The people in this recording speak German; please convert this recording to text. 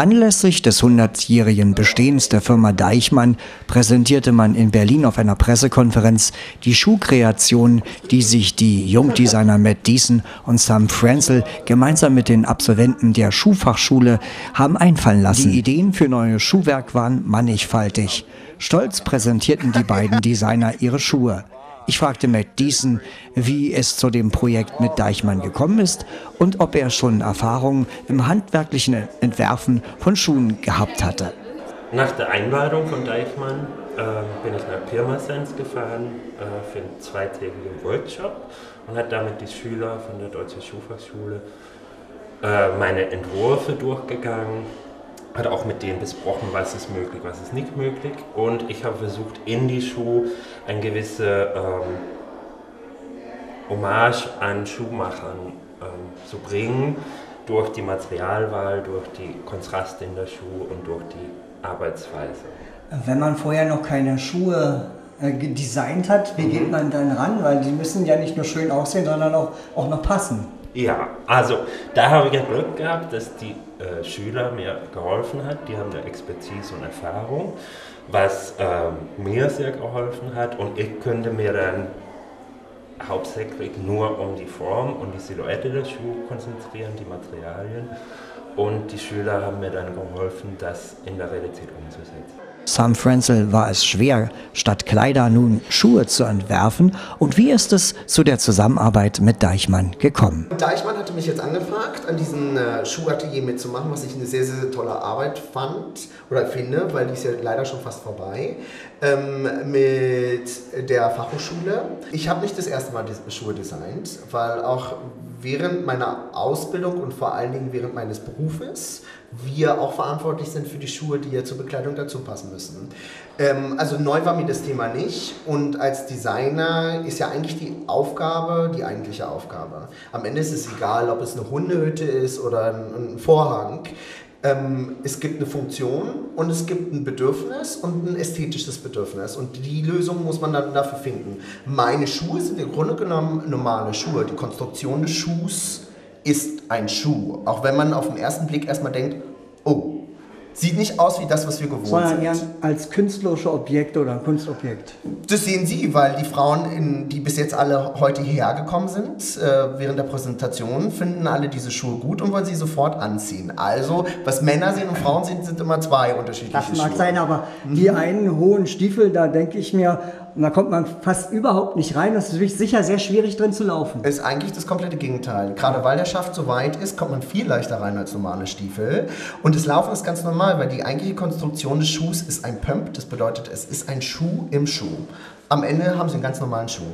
Anlässlich des 100-jährigen Bestehens der Firma Deichmann präsentierte man in Berlin auf einer Pressekonferenz die Schuhkreation, die sich die Jungdesigner Matt Deason und Sam Frenzel gemeinsam mit den Absolventen der Schuhfachschule haben einfallen lassen. Die Ideen für neue Schuhwerk waren mannigfaltig. Stolz präsentierten die beiden Designer ihre Schuhe. Ich fragte Matt Deason, wie es zu dem Projekt mit Deichmann gekommen ist und ob er schon Erfahrungen im handwerklichen Entwerfen von Schuhen gehabt hatte. Nach der Einladung von Deichmann äh, bin ich nach Pirmasens gefahren äh, für einen zweitägigen Workshop und habe damit die Schüler von der Deutschen Schuhfachschule äh, meine Entwürfe durchgegangen hat auch mit denen besprochen, was ist möglich, was ist nicht möglich. Und ich habe versucht, in die Schuh eine gewisse ähm, Hommage an Schuhmachern ähm, zu bringen, durch die Materialwahl, durch die Kontraste in der Schuh und durch die Arbeitsweise. Wenn man vorher noch keine Schuhe äh, designt hat, wie mhm. geht man dann ran? Weil die müssen ja nicht nur schön aussehen, sondern auch, auch noch passen. Ja, also da habe ich ja Glück gehabt, dass die äh, Schüler mir geholfen hat. Die haben da Expertise und Erfahrung, was äh, mir sehr geholfen hat. Und ich könnte mir dann hauptsächlich nur um die Form und die Silhouette der Schuhe konzentrieren, die Materialien. Und die Schüler haben mir dann geholfen, das in der Realität umzusetzen. Sam Frenzel war es schwer, statt Kleider nun Schuhe zu entwerfen. Und wie ist es zu der Zusammenarbeit mit Deichmann gekommen? Deichmann hatte mich jetzt angefragt, an diesem äh, Schuhatelier mitzumachen, was ich eine sehr, sehr tolle Arbeit fand oder finde, weil die ist ja leider schon fast vorbei, ähm, mit der Fachhochschule. Ich habe nicht das erste Mal Schuhe designt, weil auch während meiner Ausbildung und vor allen Dingen während meines Berufes wir auch verantwortlich sind für die Schuhe, die ja zur Bekleidung dazu passen müssen. Ähm, also neu war mir das Thema nicht und als Designer ist ja eigentlich die Aufgabe, die eigentliche Aufgabe. Am Ende ist es egal, ob es eine Hundehütte ist oder ein, ein Vorhang. Ähm, es gibt eine Funktion und es gibt ein Bedürfnis und ein ästhetisches Bedürfnis. Und die Lösung muss man dann dafür finden. Meine Schuhe sind im Grunde genommen normale Schuhe. Die Konstruktion des Schuhs ist ein Schuh. Auch wenn man auf den ersten Blick erstmal denkt, Sieht nicht aus wie das, was wir gewohnt Sondern sind. Sondern als künstlerische Objekte oder Kunstobjekt. Das sehen Sie, weil die Frauen, in, die bis jetzt alle heute hierher gekommen sind, äh, während der Präsentation, finden alle diese Schuhe gut und wollen sie sofort anziehen. Also, was Männer sehen und Frauen sehen, sind immer zwei unterschiedliche Schuhe. Das mag Schuhe. sein, aber mhm. die einen hohen Stiefel, da denke ich mir, und da kommt man fast überhaupt nicht rein. Das ist natürlich sicher sehr schwierig drin zu laufen. Ist eigentlich das komplette Gegenteil. Gerade weil der Schaft so weit ist, kommt man viel leichter rein als normale Stiefel. Und das Laufen ist ganz normal, weil die eigentliche Konstruktion des Schuhs ist ein Pump. Das bedeutet, es ist ein Schuh im Schuh. Am Ende haben sie einen ganz normalen Schuh.